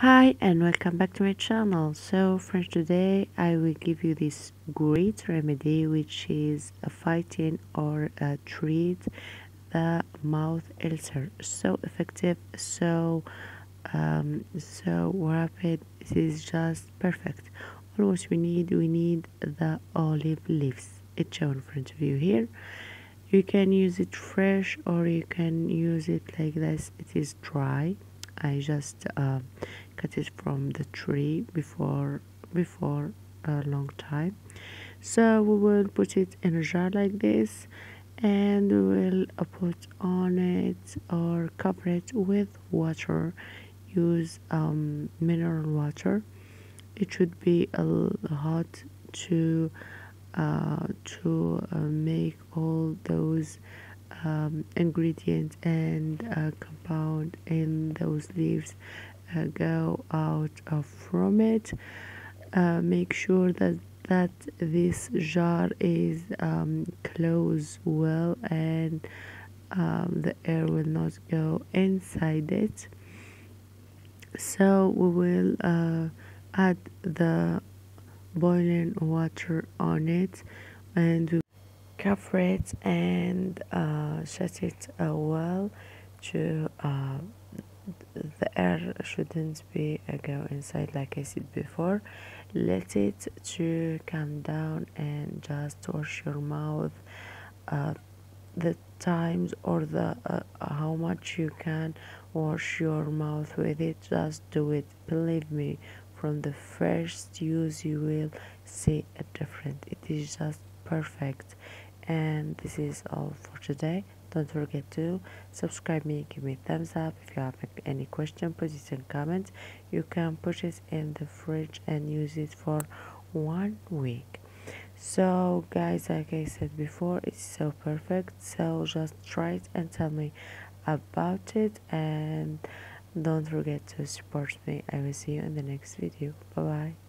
Hi and welcome back to my channel. So friends today I will give you this great remedy which is a fighting or a treat the mouth ulcer. So effective, so um, so rapid, it is just perfect. All what we need, we need the olive leaves. It's shown in front of you here. You can use it fresh or you can use it like this. It is dry I just uh, cut it from the tree before before a long time. So we will put it in a jar like this and we will put on it or cover it with water. Use um, mineral water. It should be a hot to uh, to uh, make all those um, ingredient and uh, compound in those leaves uh, go out uh, from it. Uh, make sure that that this jar is um, closed well and um, the air will not go inside it. So we will uh, add the boiling water on it and cover it and uh, shut it uh, well to uh, the air shouldn't be uh, go inside like I said before. Let it to calm down and just wash your mouth uh, the times or the uh, how much you can wash your mouth with it. Just do it. Believe me from the first use you will see a difference. It is just perfect. And this is all for today don't forget to subscribe me give me thumbs up. If you have any question put it in comment you can put it in the fridge and use it for one week. So guys like i said before it's so perfect. So just try it and tell me about it. And don't forget to support me. I will see you in the next video. Bye bye